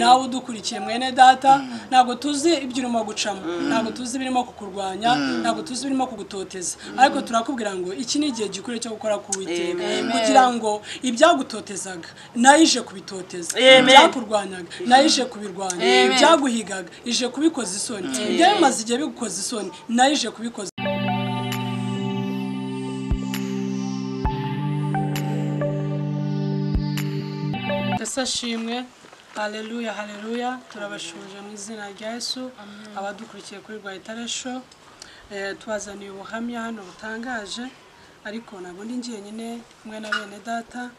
nawe udukurikiye mwene data ntabwo tuzi ibyo urimo gucamo. Ntabwo tuzi ibirimo kukurwanya ntabwo tuzi ibirimo kugutoteza. Ariko turakubwira ngo iki ni igihe gikwiriye cyo gukora ku witeka kugira ngo ibyagutotezaga na yo ije kubitoteza ibyakurwanyaga na yo ije kubirwanya ibyaguhigaga ije kubikoza isoni. Ibyo bimaze igihe bigukoza isoni na yo ije kubikoza. Ese ashimwe haleluya haleluya turabashuje mu izina rya yesu. Abadukurikiye kuri rwahitare show Eh, tubazaniye ubuhamya hano butangaje ariko ntabwo ndi njyenyine kumwe na bene data.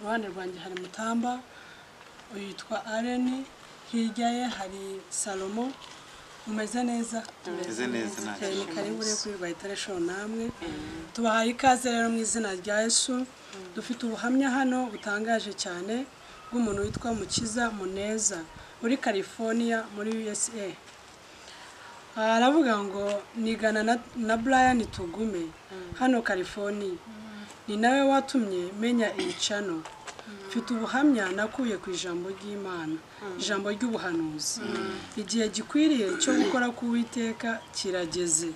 Uruhande rwanjye hari mutamba yitwa areni hirya ye hari salomo. Umeze neza? Meze neza nta ni karibu rero kuri rwahitare show namwe tubahaye ikaze rero mu izina rya yesu. Dufite ubuhamya hano butangaje cyane. Bw'umuntu witwa mukiza muneza uri california muri usa aravuga ngo nigana na, brian tugume hano california. Ni nawe watumye menya iyi cano mfite ubuhamya nakuye ku ijambo ry'imana ijambo ry'ubuhanuzi. Igihe gikwiriye cyo gukora k'uwiteka kirageze.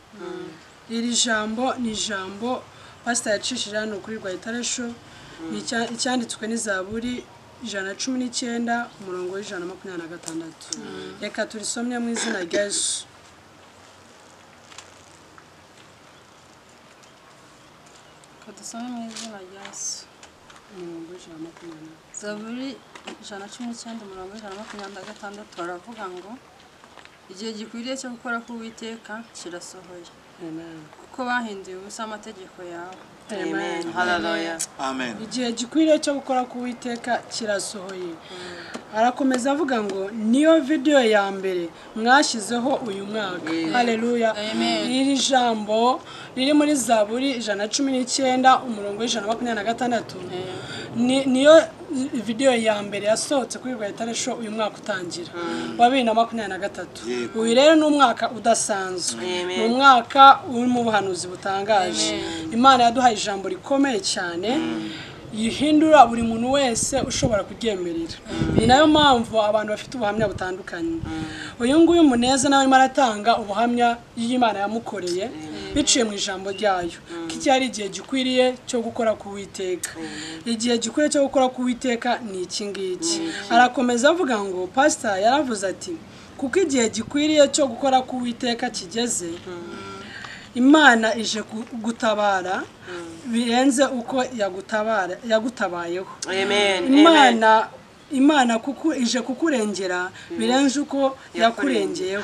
Iri jambo ni ijambo pasita yacishije hano kuri icya- icyanditswe n'izaburi ijana na cumi n'icyenda umurongo w'ijana na makumyabiri na gatandatu reka turisomye mu izina rya yesu dusome mu izina rya Yesu. umurongo w'ijana na makumyabiri zaburi ijana na cumi n'icyenda umurongo w'ijana na makumyabiri na gatandatu baravuga ngo igihe gikwiriye cyo gukora k'uwiteka kirasohoye. Kuko bahinduye ubusa amategeko yawe. Amen. haleluya amen. Igihe gikwiriye cyo gukora k'uwiteka kirasohoye. Arakomeza avuga ngo niyo videwo ya mbere mwashyizeho uyu mwaka. Haleluya iri jambo riri muri zaburi ijana na cumi n'icyenda umurongo w'ijana na makumyabiri na gatandatu. Ni- niyo videwo ya mbere yasohotse kuri rwahitare show uyu mwaka utangira. Wa bibiri na makumyabiri na gatatu. Uyu rero ni umwaka udasanzwe. Ni umwaka urimo ubuhanuzi butangaje. Imana yaduhaye ijambo rikomeye cyane. Yihindura buri muntu wese ushobora kuryemerera. Ni na yo mpamvu abantu bafite ubuhamya butandukanye. Uyu nguyu muneza nawe arimo aratanga ubuhamya y'imana yamukoreye. Biciye mu ijambo ryayo ko iki ari igihe gikwiriye cyo gukora ku witeka igihe gikwiriye cyo gukora ku witeka ni iki ngiki? Arakomeza avuga ngo pasita yaravuze ati kuko igihe gikwiriye cyo gukora ku witeka kigeze imana ije gu- gutabara birenze uko yagutabayeho. Imana imana kuku ije kukurengera birenze uko yakurengeyeho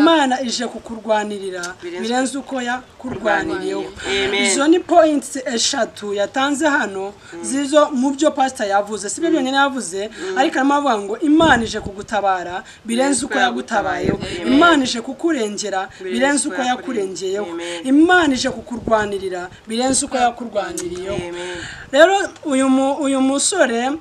imana ije kukurwanirira Birenze- uko yakurwaniriyeho izo ni points eshatu yatanze hano zizo mu byo pastor yavuze. Si byo byonyine yavuze ariko arimo avuga ngo imana ije kugutabara birenze uko yagutabayeho. imana ije kukurengera birenze uko yakurengeyeho imana ije kukurwanirira birenze uko yakurwaniriyeho rero uyu musore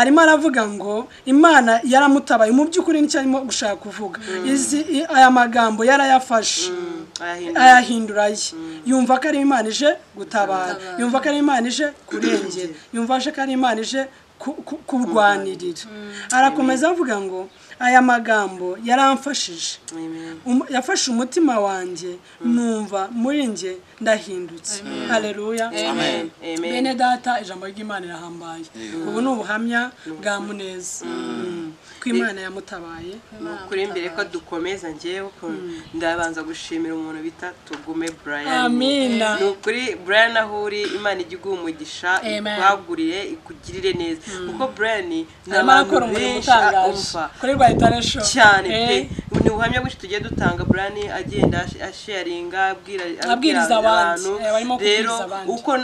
arimo aravuga ngo imana yaramutabaye. Mu by'ukuri ni cyo arimo gushaka kuvuga. Izi i- aya magambo yarayafashe. Ayahindura. Ayahindura ye yumva ko ari imana ije gutabara. Yumva ko ari imana ije kurengera. Yumva ko ari imana ije ku- ku- kurwanirira. Arakomeza avuga ngo aya magambo yaramfashije. Um- yafashe umutima wanjye numva muri njye ndahindutse. Haleluya amen amen. Bene data ijambo ry'imana rirahambaye. Ubu ni ubuhamya bwa muneza. Mm. Ko imana yamutabaye. Ni ukuri mbere ko dukomeza ngewe ko ndabanza gushimira umuntu bita tugume brian. Amina ni ukuri brian aho uri imana ijya iguha umugisha ikwagurire ikugirire neza. Kuko brian ni abantu benshi umva kuri rwahitare show. Cyane Eh, pe ni ubuhamya bwinshi tugiye dutanga. Brian agenda ash- asharinga Abwiriza abandi. Eh, rero uko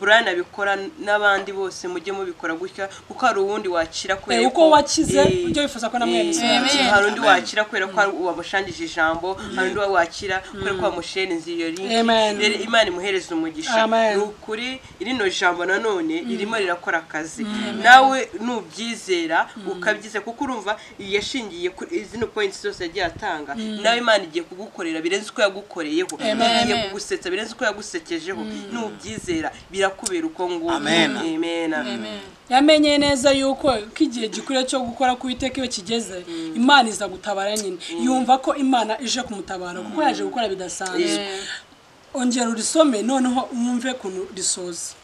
brian abikora n'abandi bose mujye mubikora gutya kuko hari uwundi wakira kubera Eh, uko ko- wakize Ujye wifuza ko na mwene eh, se yakira. hari undi wakira kubera ko wamushangije ijambo hari undi wakira kubera ko wamushenze iyo rero imana imuhereza umugisha. Ni ukuri rino jambo nanone ririmo rirakora akazi. Nawe nubyizera ukabyizera kuko urumva yashingiye kuri zino points zose yagiye atanga. Nawe imana igiye kugukorera birenze uko yagukoreyeho. Igiye kugusetsa birenze uko yagusekejeho. Nubyizera birakubera uko nguko Amen. amen. Yamenye neza yuko ko igihe gikwiriye cyo gukora ku iteka iyo kigeze. Imana iza gutabara nyine. Yumva ko imana ije kumutabara kuko yaje gukora bidasanzwe. Ongera urisome noneho wumve ukuntu risoza.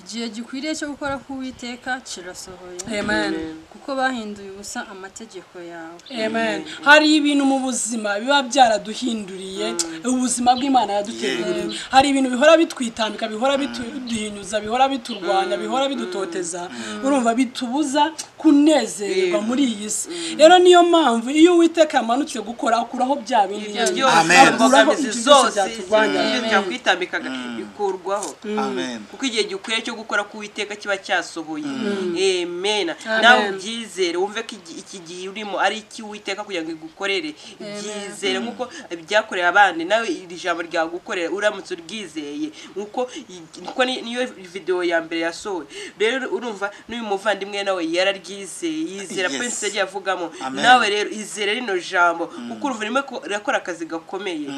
Igihe gikwiriye cyo gukora k'uwiteka kirasohoye. Amen. Kuko bahinduye ubusa amategeko yawe. Amen. Hari ibintu mu buzima biba byaraduhinduriye ubuzima bw'imana yaduteguriye. Hari ibintu bihora bitwitambika bihora biduhinyuza bihora biturwanya bihora bidutoteza. Urumva bitubuza kunezererwa muri iyi si. Rero niyo mpamvu iyo uwiteka yamanutse gukora akuraho bya bindi imbogamizi Ibyo byose byaturwanya. ibyo byakwitambikaga bikurwaho. Kuko igihe gikwiriye cyo gukora ku witeka kiba cyasohoye. Amen. Amen. nawe ubyizere wumve ko iki- gihe urimo ari icy'uwiteka kugira ngo igukorere. Byizere nk'uko byakoreye abandi nawe iri jambo ryagukorera uramutse uryizeye. Nk'uko kuko ni- niyo videwo ya mbere yasohowe rero urumva n'uyu muvandimwe nawe yararyizeye yizera prince yagiye avugamo nawe rero izere rino jambo kuko urumva ririmo ko- rirakora akazi gakomeye.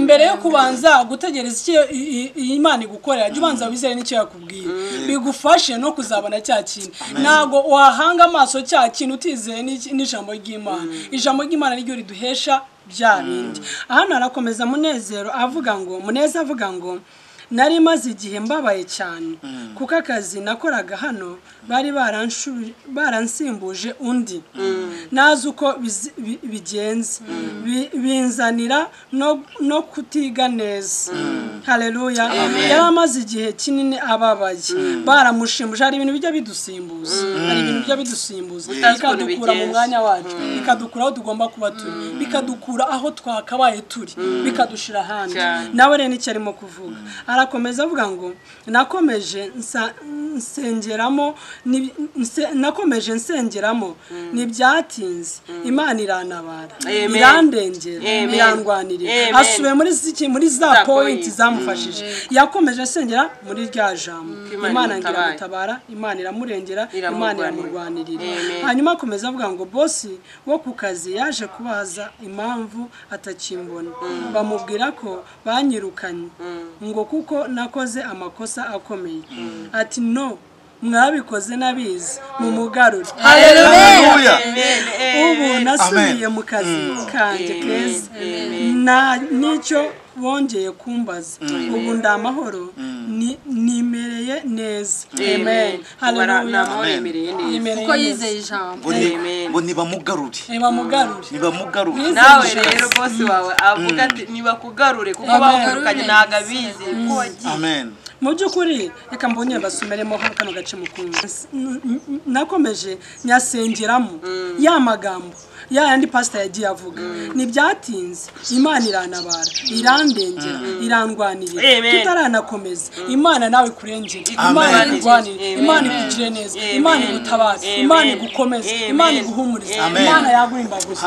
Mbere yo kubanza gutegereza icyo iyi imana igukorera jya ubanza wizere n'icyo yakubwiye. Bigufashe no kuzabona cya kintu. Ntabwo wahanga amaso cya kintu utizeye n'ijambo ry'imana. Ijambo ry'imana niryo riduhesha bya bindi. Hano harakomeza munezero avuga ngo muneza avuga ngo nari maze igihe mbabaye cyane. Kuko akazi nakoraga hano bari baransimbuje undi. Nazi uko bizi- bi- bigenze. Bi- binzanira no- kutiga neza. Haleluya yari amaze igihe kinini ababaye. Baramushimbuje. Hari ibintu bijya bidusimbuza. Hari ibintu bijya bidusimbuza. Bikadukura mu mwanya wacu. Bikadukura aho tugomba kuba turi. Bikadukura aho twakabaye turi. Bikadushira ahandi. Nawe rero ni cyo arimo kuvuga. Arakomeza avuga ngo nakomeje nsengeramo nakomeje nsengeramo. Ntibyatinze imana irantabara Amen. irandengera. Irandwanirira asubiye muri za point. zamufashije yakomeje asengera muri rya jambo. Imana imana ngira imutabaye. gutabara imana iramurengera imana Iramurwanirira. hanyuma akomeza avuga ngo bosi wo ku kazi yaje kubaza impamvu atakimbona. Bamubwira ko banyirukanye. Ngo kuko nakoze amakosa akomeye. Ati no mwabikoze nabizi mumugarure haleluya ubu nasubiye mu kazi kanjye keza nta n'icyo bongeye kumbaza. Ubu ndi amahoro. Ni- neza. Amen. Yemereye neza. Yimereye kuko yizeye ijambo. ngo ni- Amen. ngo nibamugarure. Nibamugarure. Yes. nawe rero ijambo. bosi wawe avuga ati nibakugarure kuko Amen. bawugarukanye ntabwo abizi kuko wagiye. Amen. Mu by'ukuri reka mbonye basumeremo kano gace mukunda nakomeje nyasengeramo ya magambo. Ya yandi pasita yagiye avuga. Ntibyatinze imana iranabara. Irandengera. Irandwanirira Amen. tutaranakomeza imana nawe ikurengere Amen. imana ikurwanire imana ikugire neza. Imana igutabare imana igukomeze. Imana iguhumurize. Imana yagura imbaguzi.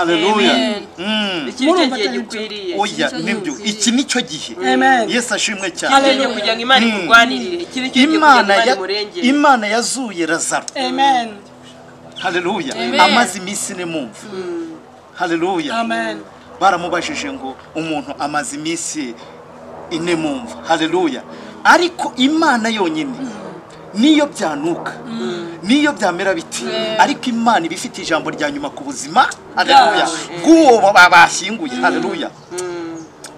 Mm. Murumva gihe gikwiriye. oya ni byo. iki ni cyo gihe. Amen. yesu ashimwe cyane. Gihe kugira ngo imana ikurwanirire gihe imana yazuye lazaro. Amen. Haleluya amaze iminsi ine mumva haleluya amen. Baramubajije ngo umuntu amaze iminsi ine mumva haleluya ariko imana yonyine niyo byanuka niyo byamera biti. Ariko imana iba ifite ijambo rya nyuma ku buzima. Haleluya bw'uwo ba- bashyinguye. Haleluya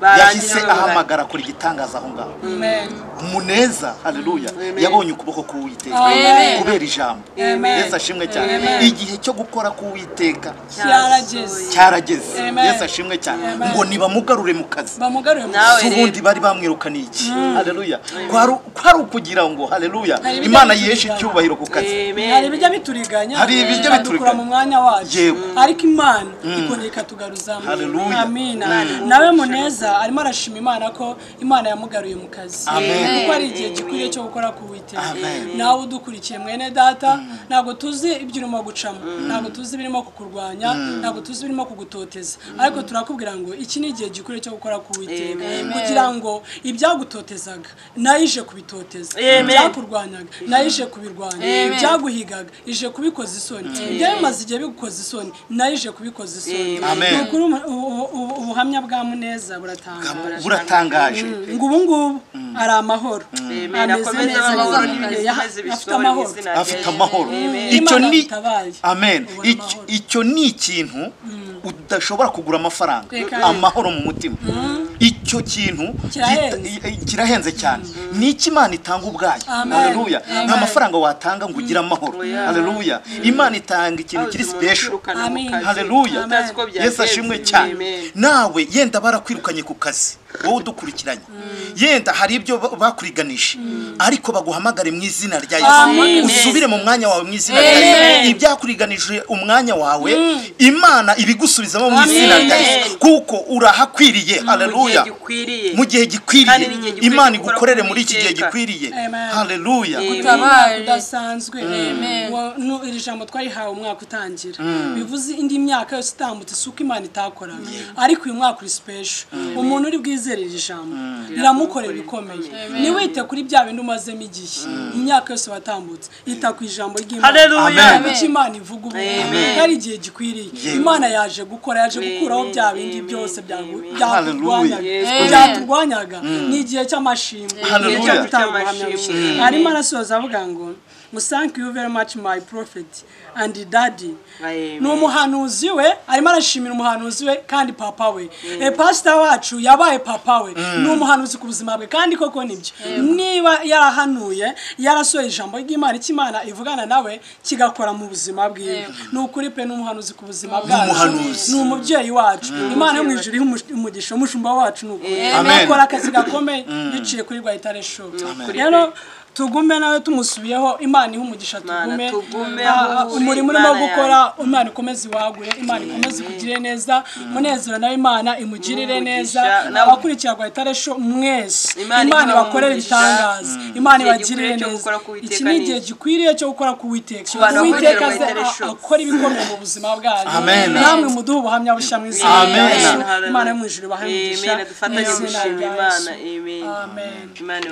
yahise ahamagara kuri igitangaza aho ngaho. Amen. Muneza haleluya yabonye ukuboko k'uwiteka. Kubera ijambo. Yesu ashimwe cyane. Igihe cyo gukora k'uwiteka cyarageze. yesu ashimwe cyane. Ngo nibamugarure mu kazi. Ubundi bari bamwirukaniye iki? Haleluya kwari kwari ukugira ngo ibijya imana yiheshe icyubahiro ku kazi. Hari ibijya bituriganya. Hari ibijya bituriganya. mu mwanya wacu. Yego. ariko imana ikongera ikatugaruzamo Hallelujah. amina nawe muneza arimo arashima imana ko imana yamugaruye mu kazi. Kuko ari igihe gikwiriye cyo gukora ku witeka nawe udukurikiye mwene data ntabwo tuzi ibyo urimo gucamo. Ntabwo tuzi ibirimo kukurwanya ntabwo tuzi ibirimo kugutoteza. Ariko turakubwira ngo iki ni igihe gikwiriye cyo gukora ku witeka kugira ngo ibyagutotezaga na yo ije kubitoteza ibyakurwanyaga na yo ije kubirwanya ibyaguhigaga ije kubikoza isoni. Ibyo bimaze igihe bigukoza isoni na yo ije kubikoza isoni. Ni ukuri ubuhamya bwa muneza buratangaje ngo ubu ngubu ari amahoro. Amen. ameze neza afite amahoro. afite amahoro. Icyo ni amen. Icyo- ni ikintu udashobora kugura amafaranga. Amahoro mu mutima. Icyo kintu Kirahenze. cyane. Ni iki imana itanga ubwayo? Amen. nta mafaranga watanga ngo ugire amahoro. Oya. haleluya imana itanga ikintu kiri ko byagenze. yesu ashimwe cyane. Nawe yenda barakwirukanye ku kazi. Wowe udukurikiranye. Yenda hari ibyo ba- bakuriganisha ariko baguhamagare mu izina rya yesu. Usubire mu mwanya wawe mu izina rya yesu. Ibyakuriganije umwanya wawe imana ibigusubizamo mu izina rya yesu. Kuko urahakwiriye. Mu haleluya. Mu gihe gikwiriye. Imana igukorere muri iki gihe gikwiriye. Haleluya. Amen. Utabare. udasanzwe nu- iri jambo twarihawe umwaka utangira. Bivuze indi myaka yose itambutse si uko imana itakoraga. Ariko uyu mwaka uri special. Umuntu uri bwizere iri jambo. Riramukorera ibikomeye. ntiwite kuri bya bindi umazemo igihe. Imyaka yose watambutse. Ita ku ijambo ry'imana. Icyo imana ivuga ubu ari igihe gikwiriye. Imana yaje gukora yaje gukuraho bya bindi byose byagu- byaturwanyaga Hallelujah. byaturwanyaga ni igihe cy'amashimwe arimo arasoza avuga ngo thank you very much my prophet and daddy. Ni umuhanuzi we arimo arashimira umuhanuzi we kandi papa we. E pasita wacu yabaye papa we. Ni umuhanuzi ku buzima bwe. Kandi koko ni byo niba yarahanuye yarasohoye ijambo ry'imana icyo imana ivugana nawe kigakora mu buzima bwiwe. Ni ukuri pe ni umuhanuzi ku buzima bwacu. ni umubyeyi wacu. Imana yo mu ijuru umugisha umushumba wacu ni ukuri. Akora akazi gakomeye biciye kuri rwahitare show. Rero tugume nawe tumusubiyeho imana ihe umugisha tugume. umurimo urimo Imana gukora imana ikomeze iwagure imana ikomeze ikugirire neza munezero nawe imana imugirire neza abakurikira rwahitare show mwese. Imana imana ibakorere ibitangaza. Imana Igihe ibagirire neza. iki ni igihe gikwiriye cyo gukora ku witeka uwiteka akora ibikomeye mu buzima Amen. namwe muduhe ubuhamya bushya. Hallelujah. imana yo mu ijuru ibahe umugisha rya imana. Yesu. amen. Amen. imana